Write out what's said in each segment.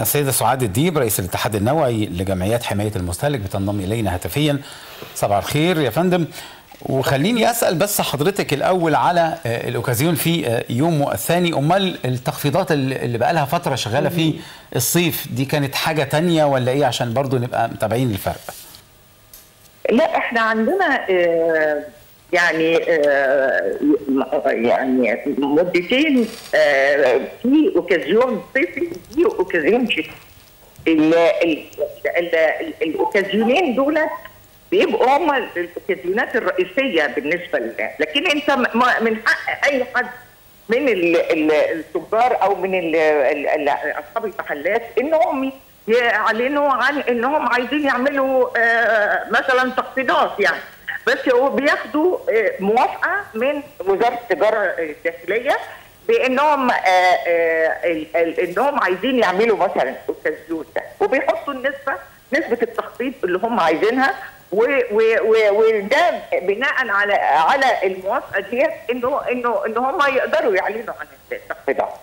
السيدة سعاد الديب رئيس الاتحاد النوعي لجمعيات حماية المستهلك بتنضم إلينا هاتفيا. صباح الخير يا فندم. وخليني أسأل بس حضرتك الأول على الأوكازيون في يومه الثاني. أمال التخفيضات اللي بقى لها فترة شغالة في الصيف دي كانت حاجة تانية ولا إيه؟ عشان برضو نبقى متابعين الفرق. لا إحنا عندنا آه يعني آه يعني مدتين آه في أوكازيون صيفي في اوكازيون شتوي الأوكازيونين دول بيبقوا هم الأوكازيونات الرئيسية بالنسبة لنا لكن أنت من حق أي حد من التجار أو من أصحاب المحلات إنهم يعلنوا عن إنهم عايزين يعملوا آه مثلا تخفيضات يعني. بس هو بياخدوا آه موافقة من وزارة التجارة الداخلية بانهم آه انهم عايزين يعملوا مثلا اوكازيون ده وبيحطوا النسبة نسبة التخفيض اللي هم عايزينها وده بناء على على الموافقة ديت إنه إنه إن هم يقدروا يعلنوا عن التخفيضات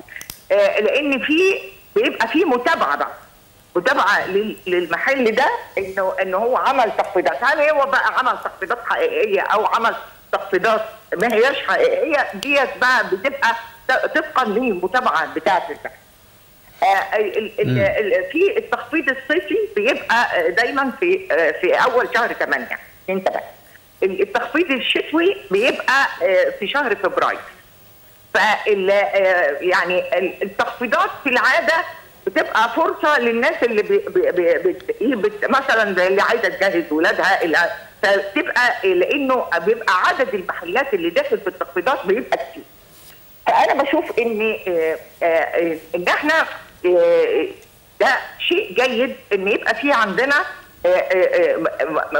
لأن في بيبقى في متابعة بقى متابعة للمحل ده إنه إنه هو عمل تخفيضات هل هو بقى عمل تخفيضات حقيقية أو عمل تخفيضات ما هياش حقيقية؟ ديت بقى بتبقى طبقا للمتابعه بتاعة المحل آه في التخفيض الصيفي بيبقى دايما في في أول شهر 8 انت بقى التخفيض الشتوي بيبقى في شهر فبراير. فال يعني التخفيضات في العادة بتبقى فرصة للناس اللي بي بي بي بي مثلا اللي عايزة تجهز ولادها فتبقى لأنه بيبقى عدد المحلات اللي داخل في التخفيضات بيبقى كتير. فأنا بشوف إن إن إحنا ده شيء جيد إن يبقى في عندنا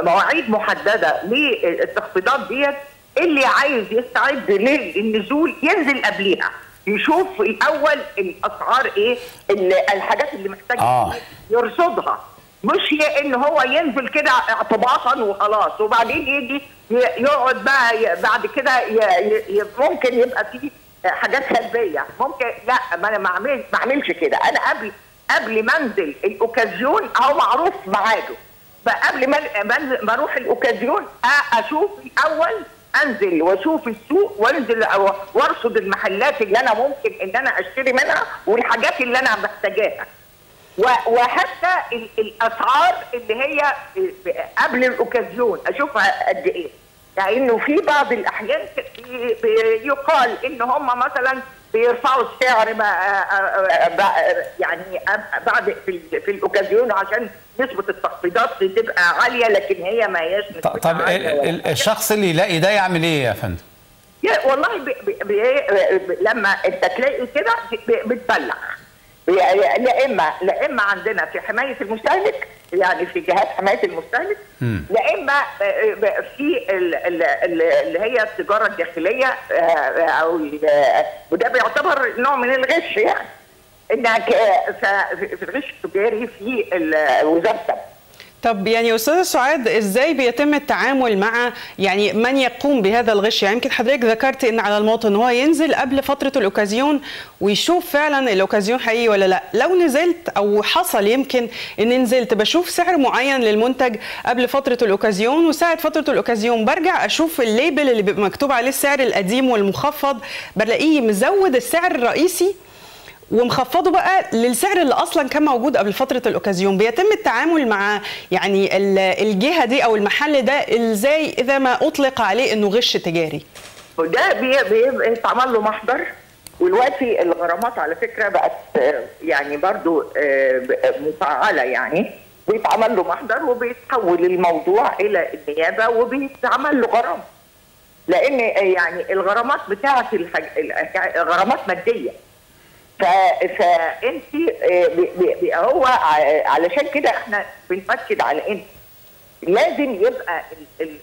مواعيد محددة للتخفيضات ديت اللي عايز يستعد للنزول ينزل قبليها يشوف الأول الأسعار إيه الحاجات اللي محتاج آه. يرصدها مش إن هو ينزل كده اعتباطا وخلاص وبعدين يجي يقعد بقى بعد كده ممكن يبقى فيه حاجات سلبية. ممكن لا ما أنا ما اعملش ما اعملش كده. أنا قبل قبل ما أنزل الأوكازيون هو معروف ميعاده. قبل ما ما أروح الأوكازيون أشوف الأول أنزل وأشوف السوق وأنزل وأرصد المحلات اللي أنا ممكن إن أنا أشتري منها والحاجات اللي أنا محتاجاها. وحتى الأسعار اللي هي قبل الأوكازيون. أشوفها قد إيه. يعني إنه في بعض الأحيان يقال إن هم مثلا بيرفعوا السعر يعني بعد في, في الأوكازيون عشان نسبة التخفيضات تبقى عالية لكن هي ما هياش طب الشخص اللي يلاقي ده يعمل إيه يا فندم؟ والله بي بي لما أنت تلاقي كده بتبلغ لا اما لا إما عندنا في حماية المستهلك يعني في جهات حماية المستهلك لا إما في اللي هي التجارة الداخلية أو وده بيعتبر نوع من الغش يعني. إنك في الغش التجاري في وزارة طب يعني أستاذة سعاد إزاي بيتم التعامل مع يعني من يقوم بهذا الغش؟ يعني يمكن حضرتك ذكرت إن على المواطن هو ينزل قبل فترة الأوكازيون ويشوف فعلا الأوكازيون حقيقي ولا لأ. لو نزلت أو حصل يمكن إن نزلت بشوف سعر معين للمنتج قبل فترة الأوكازيون وساعة فترة الأوكازيون برجع أشوف ال label اللي مكتوب عليه السعر القديم والمخفض بلاقيه مزود السعر الرئيسي؟ ومخفضه بقى للسعر اللي أصلا كان موجود قبل فترة الأوكازيون. بيتم التعامل مع يعني الجهة دي أو المحل ده إزاي إذا ما أطلق عليه إنه غش تجاري؟ وده بيتعمل له محضر. ودلوقتي الغرامات على فكرة بقت يعني برضو مفعلة يعني. بيتعمل له محضر وبيتحول الموضوع إلى النيابة وبيتعمل له غرامه لأن يعني الغرامات بتاعة الحاج... غرامات مادية. فانت هو علشان كده إحنا بنأكد على إن. لازم يبقى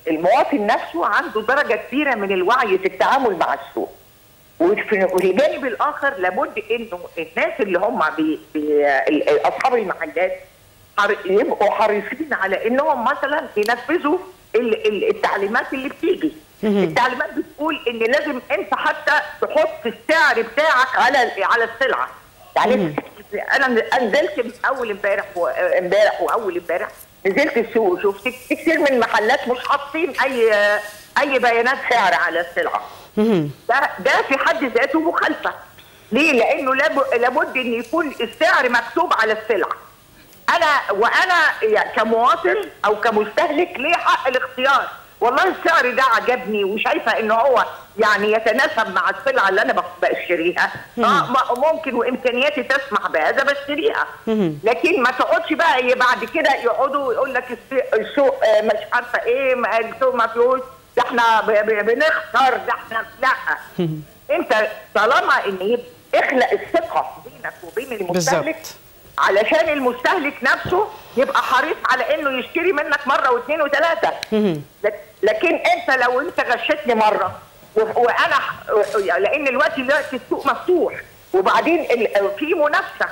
المواطن نفسه عنده درجة كبيرة من الوعي في التعامل مع السوق. وفي الجانب الآخر لابد إنه الناس اللي هم بي بي اصحاب المحلات يبقوا حريصين على إنهم مثلا ينفذوا التعليمات اللي بتيجي. التعليمات بتقول إن لازم أنت حتى تحط السعر بتاعك على على السلعة. يعني أنا نزلت من أول امبارح وامبارح وأول امبارح نزلت السوق وشفت كتير من المحلات مش حاطين اي أي بيانات سعر على السلعة. ده ده في حد ذاته مخالفة. ليه؟ لأنه لاب- لابد إن يكون السعر مكتوب على السلعة. أنا وأنا يعني كمواطن أو كمستهلك ليه حق الاختيار؟ والله السعر ده عجبني وشايفة ان هو يعني يتناسب مع السلعه اللي أنا بشتريها. آه ممكن وإمكانياتي تسمح بهذا بشتريها. لكن ما تقعدش بقى إيه بعد كده يقعدوا يقول لك الس- السوق آه، مش عارفة إيه ما- السوق ما فيهوش ده إحنا بنخسر ده إحنا لا. أنت طالما إن إخلق الثقة بينك وبين المستهلك. علشان المستهلك نفسه يبقى حريص على إنه يشتري منك مرة واثنين وثلاثة. لك- لكن أنت لو أنت غشتني مرة وأنا لأن الوقت دلوقتي السوق مفتوح وبعدين في منافسة.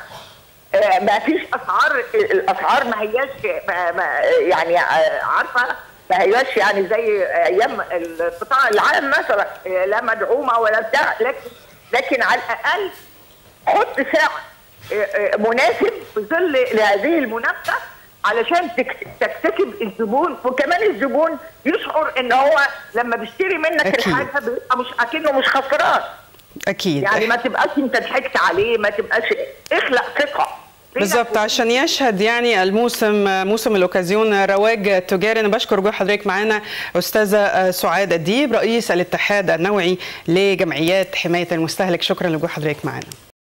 آه، ما فيش أسعار الأسعار ما هياش ما ما يعني آه، عارفة؟ ما هياش يعني زي أيام القطاع العام مثلا. آه، لا مدعومة ولا بتاع لكن لكن على الأقل حط سعر مناسب في ظل لهذه المنافسة علشان تك- تكتسب الزبون وكمان الزبون يشعر إن هو لما بيشتري منك أكيد. الحاجة بيبقى مش أكنه مش خسران. أكيد. يعني ما تبقاش أنت ضحكت عليه ما تبقاش اخلق ثقة. بالظبط. عشان يشهد يعني الموسم موسم الأوكازيون رواج تجاري أنا بشكر وجود حضرتك معانا أستاذة سعاد الديب رئيس الاتحاد النوعي لجمعيات حماية المستهلك. شكرا لوجود حضرتك معانا.